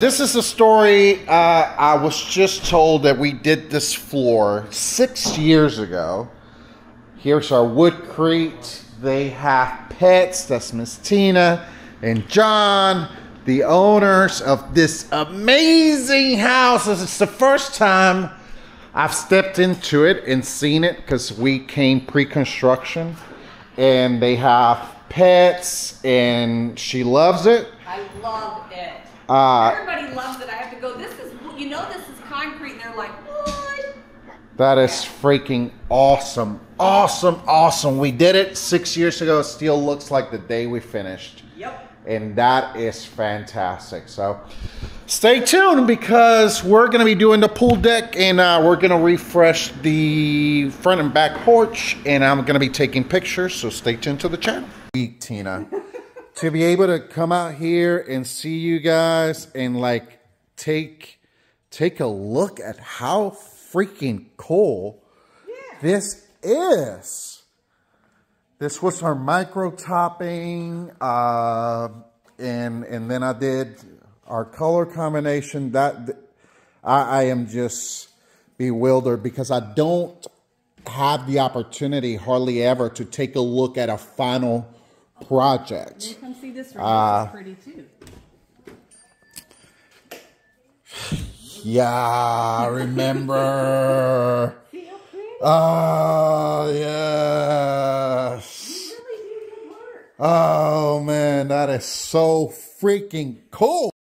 This is a story uh, I was just told that we did this floor six years ago. Here's our woodcrete. They have pets. That's Miss Tina and John, the owners of this amazing house. Is the first time I've stepped into it and seen it because we came pre-construction and they have pets and she loves it. I love it. Uh, Everybody loves it. I have to go, this is, you know, this is concrete. And they're like, what? That is freaking awesome. Awesome, awesome. We did it six years ago. It still looks like the day we finished. Yep. And that is fantastic. So stay tuned because we're going to be doing the pool deck and uh, we're going to refresh the front and back porch. And I'm going to be taking pictures. So stay tuned to the channel. Tina. To be able to come out here and see you guys and like take take a look at how freaking cool this is. This was our micro topping, uh, and and then I did our color combination. That I, I am just bewildered because I don't have the opportunity hardly ever to take a look at a final project. Come see this room. Uh, it's pretty too. Yeah, I remember. Oh, yes. Really did good work. Oh, man, that is so freaking cool.